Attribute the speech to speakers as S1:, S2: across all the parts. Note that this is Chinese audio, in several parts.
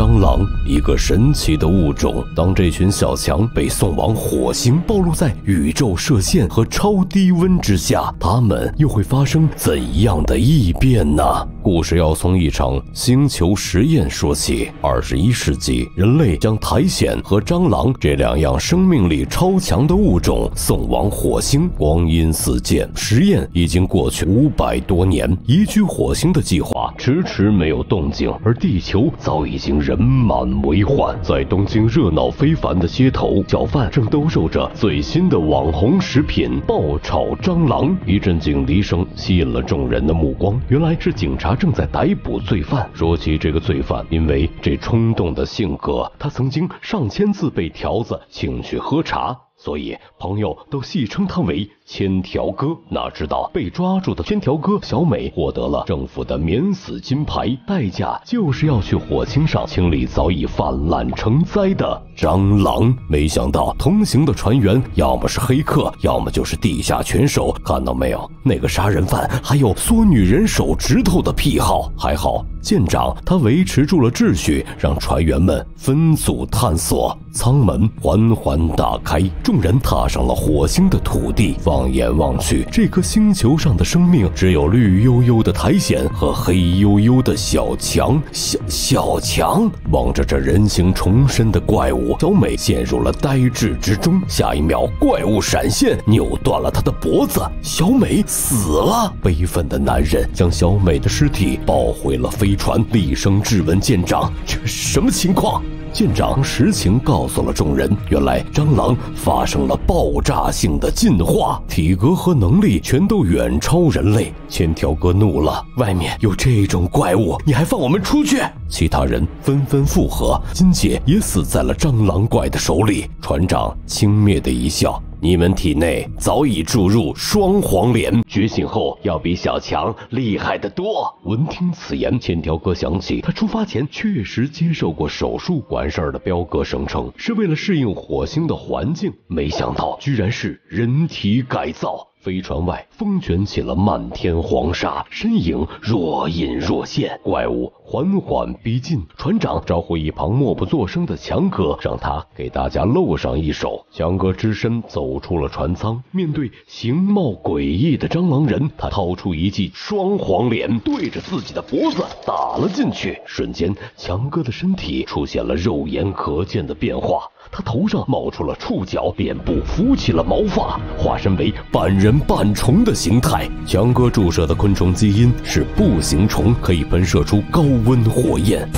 S1: 蟑螂，一个神奇的物种。当这群小强被送往火星，暴露在宇宙射线和超低温之下，它们又会发生怎样的异变呢？故事要从一场星球实验说起。二十一世纪，人类将苔藓和蟑螂这两样生命力超强的物种送往火星。光阴似箭，实验已经过去五百多年，移居火星的计划迟迟没有动静，而地球早已经人满为患。在东京热闹非凡的街头，小贩正兜售着最新的网红食品——爆炒蟑螂。一阵警笛声吸引了众人的目光，原来是警察。正在逮捕罪犯。说起这个罪犯，因为这冲动的性格，他曾经上千次被条子请去喝茶。所以朋友都戏称他为千条哥。哪知道被抓住的千条哥小美获得了政府的免死金牌，代价就是要去火星上清理早已泛滥成灾的蟑螂。没想到同行的船员要么是黑客，要么就是地下拳手。看到没有，那个杀人犯还有缩女人手指头的癖好。还好舰长他维持住了秩序，让船员们分组探索。舱门缓缓打开。众人踏上了火星的土地，放眼望去，这颗星球上的生命只有绿油油的苔藓和黑黝黝的小强。小小强望着这人形重身的怪物，小美陷入了呆滞之中。下一秒，怪物闪现，扭断了他的脖子，小美死了。悲愤的男人将小美的尸体抱回了飞船，厉声质问舰长：“这什么情况？”舰长实情告诉了众人，原来蟑螂发生了爆炸性的进化，体格和能力全都远超人类。千条哥怒了，外面有这种怪物，你还放我们出去？其他人纷纷附和，金姐也死在了蟑螂怪的手里。船长轻蔑的一笑。你们体内早已注入双黄连，觉醒后要比小强厉害得多。闻听此言，千条哥想起他出发前确实接受过手术。完事儿的彪哥声称是为了适应火星的环境，没想到居然是人体改造。飞船外风卷起了漫天黄沙，身影若隐若现。怪物缓缓逼近，船长招呼一旁默不作声的强哥，让他给大家露上一手。强哥只身走出了船舱，面对形貌诡异的蟑螂人，他掏出一记双黄连，对着自己的脖子打了进去。瞬间，强哥的身体出现了肉眼可见的变化。他头上冒出了触角，脸部浮起了毛发，化身为半人半虫的形态。强哥注射的昆虫基因是步行虫，可以喷射出高温火焰。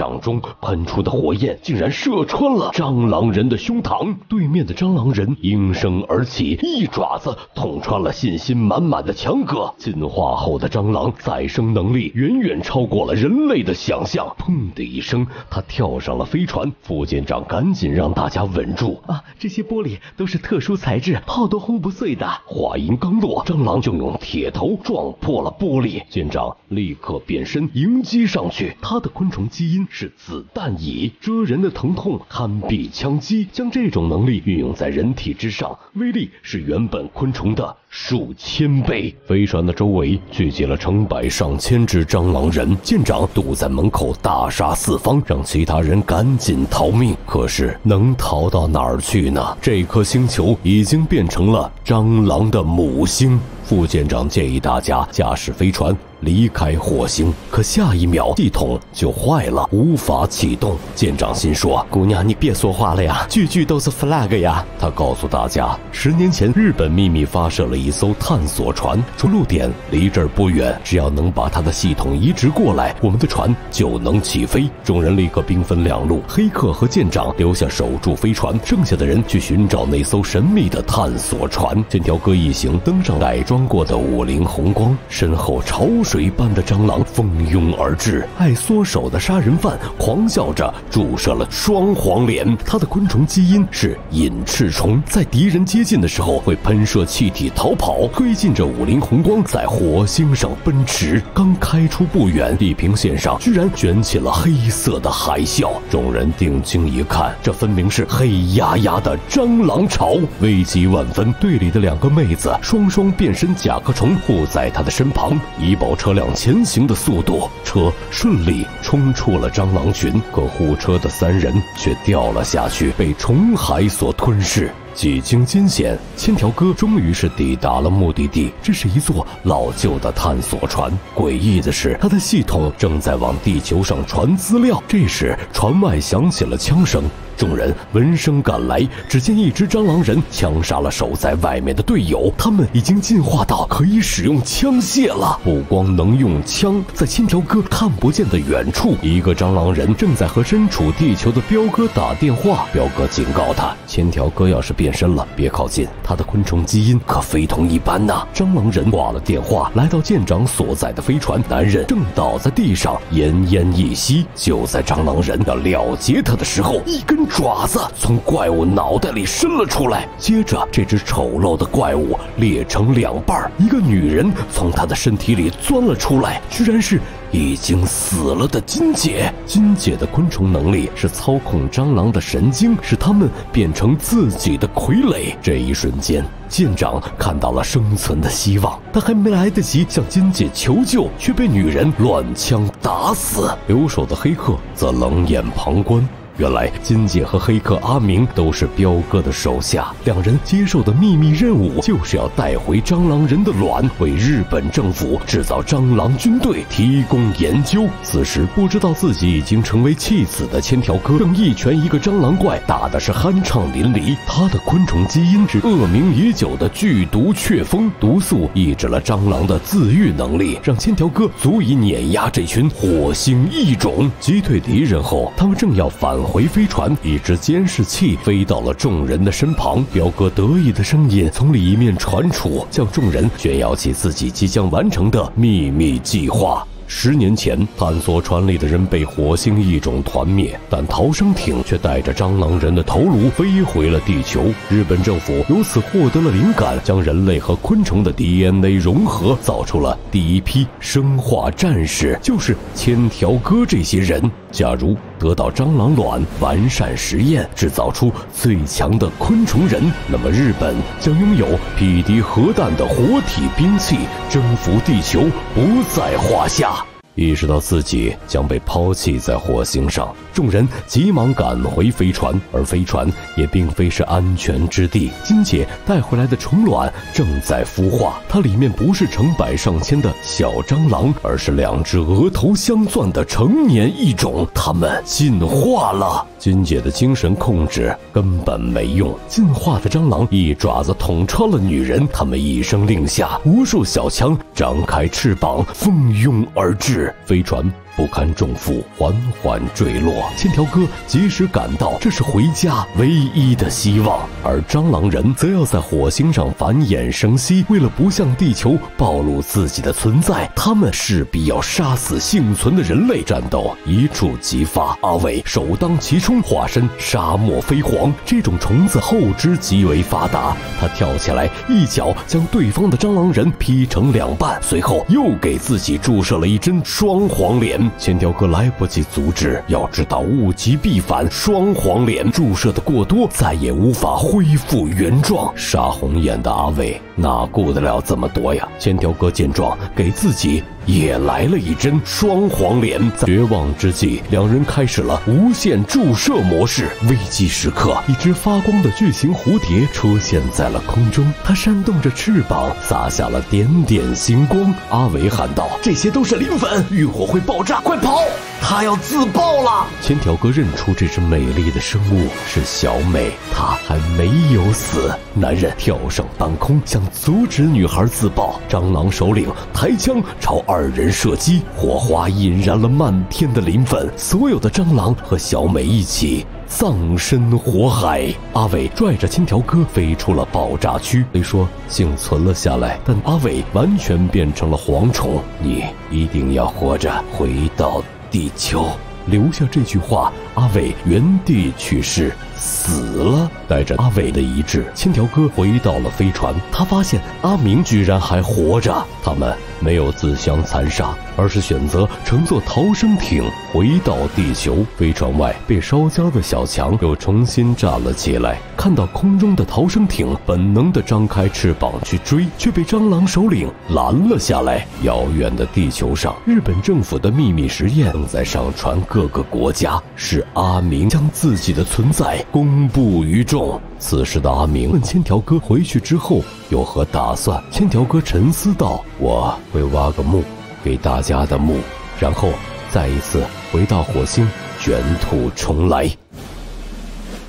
S1: 掌中喷出的火焰竟然射穿了蟑螂人的胸膛，对面的蟑螂人应声而起，一爪子捅穿了信心满满的强哥。进化后的蟑螂再生能力远远超过了人类的想象。砰的一声，他跳上了飞船。副舰长赶紧让大家稳住啊！这些玻璃都是特殊材质，炮都轰不碎的。话音刚落，蟑螂就用铁头撞破了玻璃。舰长立刻变身迎击上去，他的昆虫基因。是子弹蚁，蜇人的疼痛堪比枪击。将这种能力运用在人体之上，威力是原本昆虫的数千倍。飞船的周围聚集了成百上千只蟑螂人，舰长堵在门口大杀四方，让其他人赶紧逃命。可是能逃到哪儿去呢？这颗星球已经变成了蟑螂的母星。副舰长建议大家驾驶飞船。离开火星，可下一秒系统就坏了，无法启动。舰长心说：“姑娘，你别说话了呀，句句都是 flag 呀。”他告诉大家，十年前日本秘密发射了一艘探索船，着陆点离这儿不远，只要能把它的系统移植过来，我们的船就能起飞。众人立刻兵分两路，黑客和舰长留下守住飞船，剩下的人去寻找那艘神秘的探索船。剑条哥一行登上改装过的五菱宏光，身后潮。水般的蟑螂蜂拥而至，爱缩手的杀人犯狂笑着注射了双黄连。他的昆虫基因是隐翅虫，在敌人接近的时候会喷射气体逃跑，推进着五菱宏光在火星上奔驰。刚开出不远，地平线上居然卷起了黑色的海啸。众人定睛一看，这分明是黑压压的蟑螂巢，危机万分。队里的两个妹子双双变身甲壳虫护在他的身旁，以保。车辆前行的速度，车顺利冲出了蟑螂群，可护车的三人却掉了下去，被虫海所吞噬。几经艰险，千条哥终于是抵达了目的地。这是一座老旧的探索船。诡异的是，它的系统正在往地球上传资料。这时，船外响起了枪声。众人闻声赶来，只见一只蟑螂人枪杀了守在外面的队友。他们已经进化到可以使用枪械了，不光能用枪，在千条哥看不见的远处，一个蟑螂人正在和身处地球的彪哥打电话。彪哥警告他，千条哥要是变身了，别靠近，他的昆虫基因可非同一般呐。蟑螂人挂了电话，来到舰长所在的飞船，男人正倒在地上奄奄一息。就在蟑螂人要了结他的时候，一根。爪子从怪物脑袋里伸了出来，接着这只丑陋的怪物裂成两半，一个女人从他的身体里钻了出来，居然是已经死了的金姐。金姐的昆虫能力是操控蟑螂的神经，使它们变成自己的傀儡。这一瞬间，舰长看到了生存的希望，他还没来得及向金姐求救，却被女人乱枪打死。留守的黑客则冷眼旁观。原来金姐和黑客阿明都是彪哥的手下，两人接受的秘密任务就是要带回蟑螂人的卵，为日本政府制造蟑螂军队提供研究。此时不知道自己已经成为弃子的千条哥，正一拳一个蟑螂怪打的是酣畅淋漓。他的昆虫基因是恶名已久的剧毒雀蜂，毒素抑制了蟑螂的自愈能力，让千条哥足以碾压这群火星异种。击退敌人后，他们正要返。回飞船，一只监视器飞到了众人的身旁。彪哥得意的声音从里面传出，向众人炫耀起自己即将完成的秘密计划。十年前，探索船里的人被火星异种团灭，但逃生艇却带着蟑螂人的头颅飞回了地球。日本政府由此获得了灵感，将人类和昆虫的 DNA 融合，造出了第一批生化战士，就是千条哥这些人。假如得到蟑螂卵，完善实验，制造出最强的昆虫人，那么日本将拥有匹敌核弹的活体兵器，征服地球不在话下。意识到自己将被抛弃在火星上，众人急忙赶回飞船，而飞船也并非是安全之地。金姐带回来的虫卵正在孵化，它里面不是成百上千的小蟑螂，而是两只额头相钻的成年异种，它们进化了。金姐的精神控制根本没用，进化的蟑螂一爪子捅穿了女人，他们一声令下，无数小强张开翅膀蜂拥而至，飞船。不堪重负，缓缓坠落。千条哥及时赶到，这是回家唯一的希望。而蟑螂人则要在火星上繁衍生息，为了不向地球暴露自己的存在，他们势必要杀死幸存的人类。战斗一触即发，阿伟首当其冲，化身沙漠飞蝗。这种虫子后肢极为发达，他跳起来一脚将对方的蟑螂人劈成两半，随后又给自己注射了一针双黄连。千条哥来不及阻止，要知道物极必反，双黄连注射的过多，再也无法恢复原状。杀红眼的阿伟哪顾得了这么多呀？千条哥见状，给自己。也来了一针双黄连，绝望之际，两人开始了无限注射模式。危机时刻，一只发光的巨型蝴蝶出现在了空中，它扇动着翅膀，洒下了点点星光。阿伟喊道：“这些都是磷粉，遇火会爆炸，快跑！他要自爆了！”千条哥认出这只美丽的生物是小美，她还没有死。男人跳上半空，想阻止女孩自爆。蟑螂首领抬枪朝二。人射击，火花引燃了漫天的磷粉，所有的蟑螂和小美一起葬身火海。阿伟拽着千条哥飞出了爆炸区，虽说幸存了下来，但阿伟完全变成了蝗虫。你一定要活着回到地球。留下这句话，阿伟原地去世。死了，带着阿伟的遗志，千条哥回到了飞船。他发现阿明居然还活着。他们没有自相残杀，而是选择乘坐逃生艇回到地球。飞船外被烧焦的小强又重新站了起来，看到空中的逃生艇，本能的张开翅膀去追，却被蟑螂首领拦了下来。遥远的地球上，日本政府的秘密实验正在上传各个国家，是阿明将自己的存在。公布于众。此时的阿明问千条哥回去之后有何打算？千条哥沉思道：“我会挖个墓，给大家的墓，然后再一次回到火星，卷土重来。”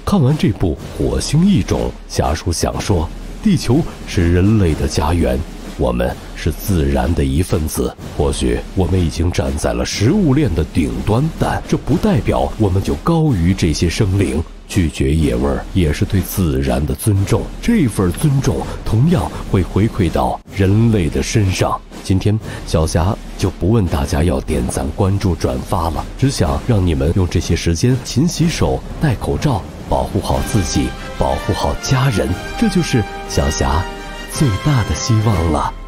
S1: 看完这部《火星异种》，侠叔想说：地球是人类的家园，我们是自然的一份子。或许我们已经站在了食物链的顶端，但这不代表我们就高于这些生灵。拒绝野味儿也是对自然的尊重，这份尊重同样会回馈到人类的身上。今天小霞就不问大家要点赞、关注、转发了，只想让你们用这些时间勤洗手、戴口罩，保护好自己，保护好家人，这就是小霞最大的希望了。